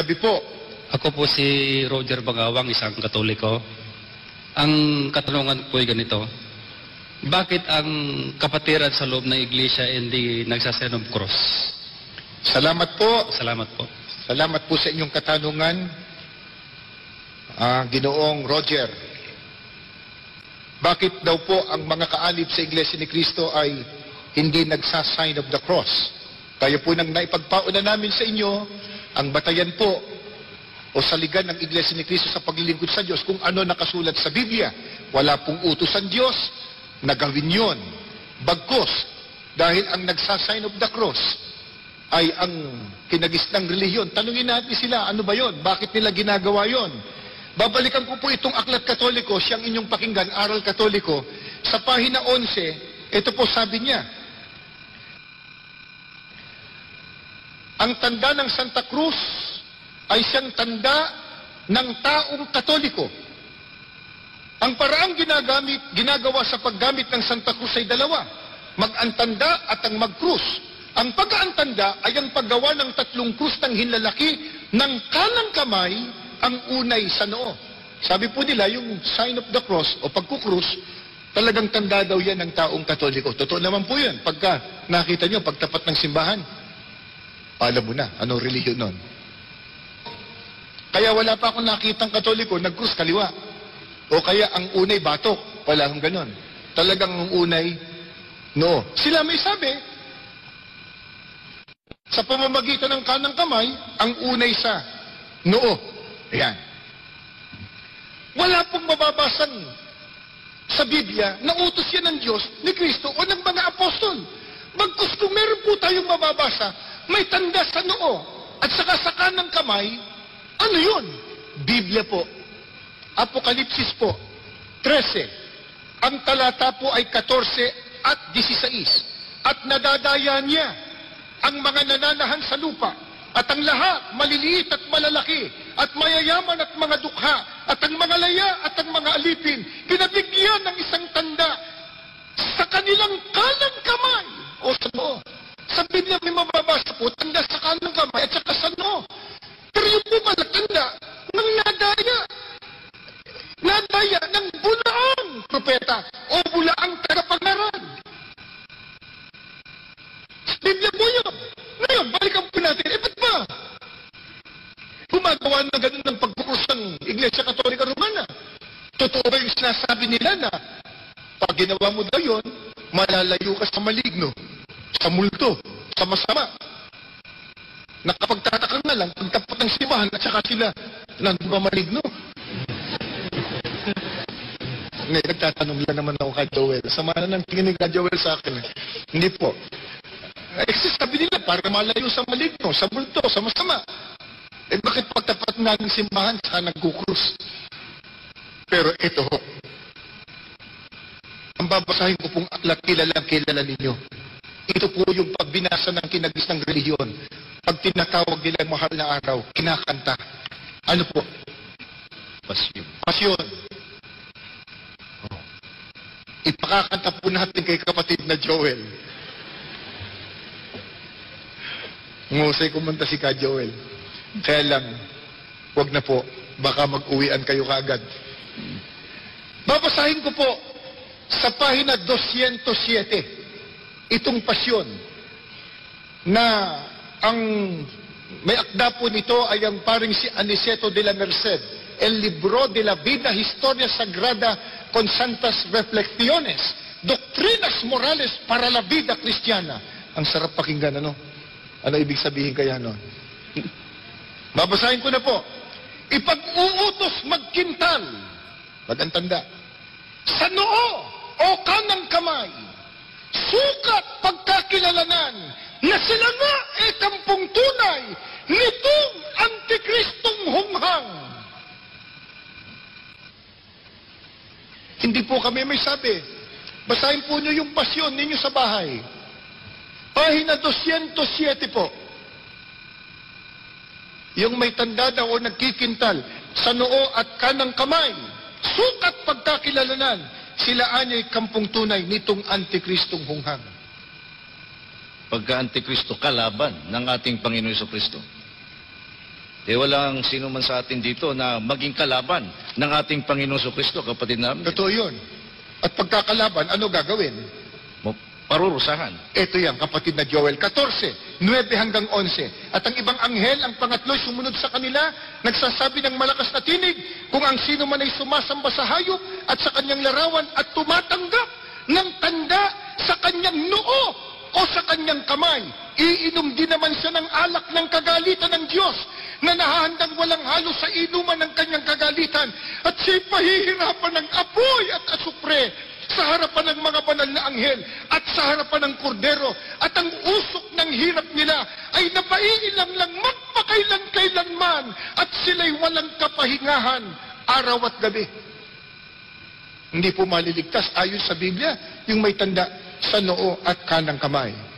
gabi po. Ako po si Roger Bagawang, isang katoliko. Ang katanungan ko ay ganito. Bakit ang kapatiran sa loob ng iglesia hindi nagsasign of cross? Salamat po. Salamat po. Salamat po sa inyong katanungan. Ah, Ginoong Roger. Bakit daw po ang mga kaalip sa Iglesia ni Cristo ay hindi nagsasign of the cross? Kaya po nang naipagpauna namin sa inyo, ang batayan po o saligan ng Iglesia ni Cristo sa paglilingkod sa Diyos kung ano nakasulat sa Biblia. Wala pong utos ang Diyos na gawin yon. Bagkos, dahil ang nagsasign of the cross ay ang kinagisnang relihiyon. Tanungin natin sila, ano ba yon? Bakit nila ginagawa yon? Babalikan ko po itong Aklat Katoliko, siyang inyong pakinggan, Aral Katoliko. Sa pahina 11, ito po sabi niya, Ang tanda ng Santa Cruz ay siyang tanda ng taong katoliko. Ang paraang ginagamit, ginagawa sa paggamit ng Santa Cruz ay dalawa. Mag-antanda at ang mag-krus. Ang pag-aantanda ay ang paggawa ng tatlong krus ng hinlalaki ng kanang kamay ang unay sa noo. Sabi po nila, yung sign of the cross o pagkukrus, talagang tanda daw yan ng taong katoliko. Totoo naman po yan. Pagka nakita nyo, pagtapat ng simbahan, alam mo na, anong relihiyon nun. Kaya wala pa akong nakitang katoliko, nag-krus kaliwa. O kaya ang unay batok, wala akong ganon. Talagang ang unay, no. Sila may sabi, sa pamamagitan ng kanang kamay, ang unay sa noo. Ayan. Wala pong mababasang sa Biblia na utos yan ng Diyos, ni Kristo o ng mga apostol. Bagkus kung meron po tayong mababasa, may tanda sa noo at saka sa kanang kamay, ano yun? Biblia po. Apokalipsis po. 13. Ang talata po ay 14 at 16. At nadadaya niya ang mga nananahan sa lupa at ang lahat, maliliit at malalaki, at mayayaman at mga dukha, at ang mga laya at ang mga alipin, pinabigyan ng isang tanda sa kanilang kanang kamay o sa noo. Sa Biblia may natin, eh ba't ba? Gumagawa na ganun ng pagkukus ng Iglesia Katolika Romana. Totoo ba yung sinasabi nila na pag ginawa mo daw yun, malalayo ka sa maligno, sa multo, sa masama. Nakapagtataka nga lang, pagtapat ng simbahan at saka sila, nandun ba maligno? Hindi, nagtatanong lang naman ako kay Joel. Sama na ng tingin ni Joel sa akin. Hindi po. Eh, kasi sabi nila, para malayo sa maligno, sa multo, sa masama. Eh, bakit pagtapat nga ng simbahan, saka nagkukrus? Pero ito ho, ang babasahin ko pong aklat, kilalang kilala ninyo. Ito po yung pagbinasa ng kinagis ng relihiyon. Pag tinatawag nila mahal na araw, kinakanta. Ano po? Pasyon. Pasyon. Oh. Ipakakanta po natin kay kapatid na Joel. Ngusay kumanta si ka Joel. Kaya lang, wag na po. Baka mag-uwian kayo kaagad. Babasahin ko po sa pahina 207 itong pasyon na ang may akda po nito ay ang paring si Aniceto de la Merced El Libro de la Vida Historia Sagrada con Santas Reflexiones Doctrinas Morales para la Vida Cristiana ang sarap pakinggan ano ano ibig sabihin kaya nun babasahin ko na po ipag-uutos magkintal magantanda sa noo o kanang kamay sukat pagkakilalanan na sila nga ay kampong tunay nitong antikristong hunghang. Hindi po kami may sabi. Basahin po nyo yung pasyon ninyo sa bahay. Pahina 207 po. Yung may tanda daw o nagkikintal sa noo at kanang kamay. Sukat pagkakilalanan sila anya'y kampong tunay nitong antikristong hunghang. pagka-antikristo kalaban ng ating Panginoon Kristo. Eh walang sino man sa atin dito na maging kalaban ng ating Panginoon sa Kristo, kapatid namin. Totoo yun. At pagkakalaban, ano gagawin? Parurusahan. Ito yan, kapatid na Joel, 14, 9 hanggang 11. At ang ibang anghel, ang pangatlo, sumunod sa kanila, nagsasabi ng malakas na tinig, kung ang sino man ay sumasamba sa hayop at sa kanyang larawan at tumatanggap ng tanda sa kanyang noo o sa kanyang kamay, iinom din naman siya ng alak ng kagalitan ng Diyos na nahahandang walang halo sa inuman ng kanyang kagalitan at siya'y pahihirapan ng apoy at asupre sa harapan ng mga banal na anghel at sa harapan ng kordero at ang usok ng hirap nila ay napaiilang lang magpakailan-kailanman at sila'y walang kapahingahan araw at gabi. Hindi po maliligtas ayon sa Biblia yung may tanda sa noo at kanang kamay.